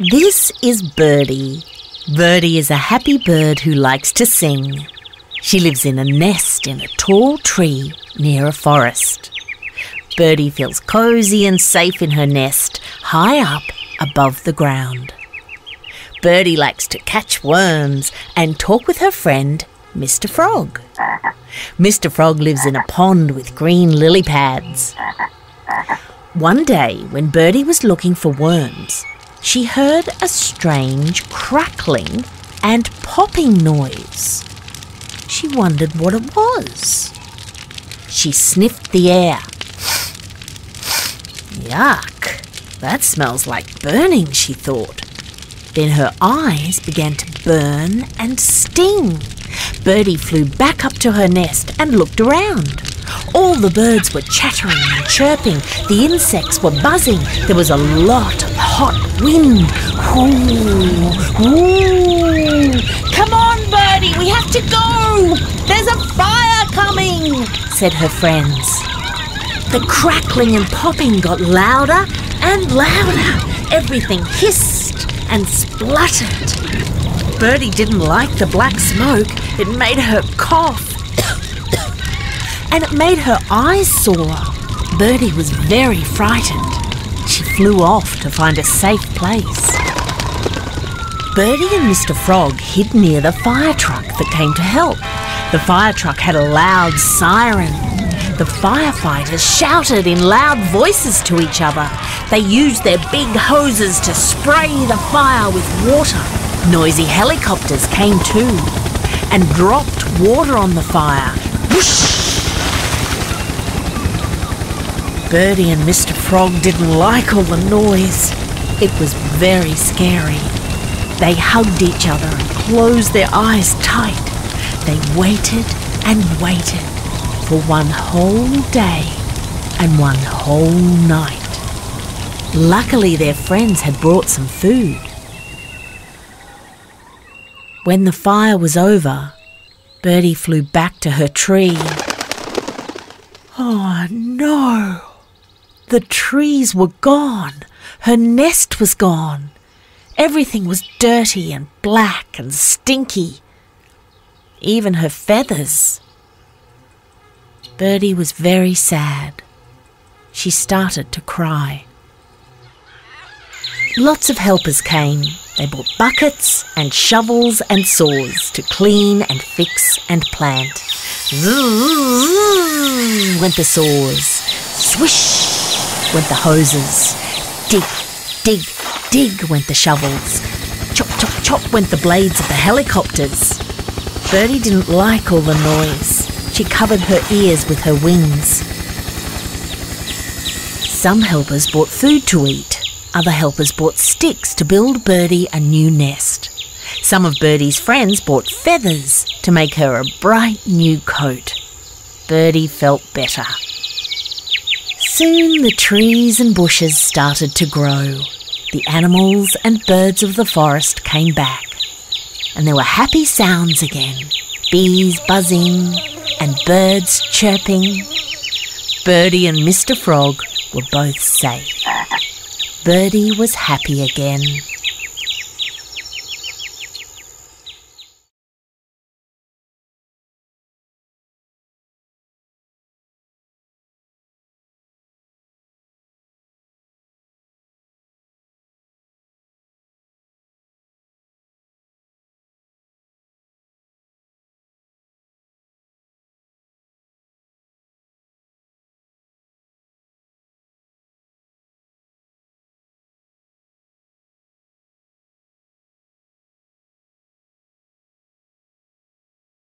This is Birdie. Birdie is a happy bird who likes to sing. She lives in a nest in a tall tree near a forest. Birdie feels cosy and safe in her nest, high up above the ground. Birdie likes to catch worms and talk with her friend, Mr. Frog. Mr. Frog lives in a pond with green lily pads. One day, when Birdie was looking for worms, she heard a strange crackling and popping noise. She wondered what it was. She sniffed the air. Yuck, that smells like burning, she thought. Then her eyes began to burn and sting. Birdie flew back up to her nest and looked around. All the birds were chattering and chirping. The insects were buzzing. There was a lot of hot wind. Ooh, ooh. Come on, Birdie, we have to go. There's a fire coming, said her friends. The crackling and popping got louder and louder. Everything hissed and spluttered. Birdie didn't like the black smoke. It made her cough. And it made her eyes sore. Birdie was very frightened. She flew off to find a safe place. Birdie and Mr. Frog hid near the fire truck that came to help. The fire truck had a loud siren. The firefighters shouted in loud voices to each other. They used their big hoses to spray the fire with water. Noisy helicopters came too and dropped water on the fire. Whoosh! Birdie and Mr. Frog didn't like all the noise. It was very scary. They hugged each other and closed their eyes tight. They waited and waited for one whole day and one whole night. Luckily, their friends had brought some food. When the fire was over, Birdie flew back to her tree. Oh no! The trees were gone. Her nest was gone. Everything was dirty and black and stinky. Even her feathers. Birdie was very sad. She started to cry. Lots of helpers came. They brought buckets and shovels and saws to clean and fix and plant. Zzz went the saws. Swish went the hoses. Dig, dig, dig went the shovels. Chop, chop, chop went the blades of the helicopters. Birdie didn't like all the noise. She covered her ears with her wings. Some helpers brought food to eat. Other helpers brought sticks to build Birdie a new nest. Some of Birdie's friends brought feathers to make her a bright new coat. Birdie felt better. Soon the trees and bushes started to grow. The animals and birds of the forest came back. And there were happy sounds again bees buzzing and birds chirping. Birdie and Mr. Frog were both safe. Birdie was happy again.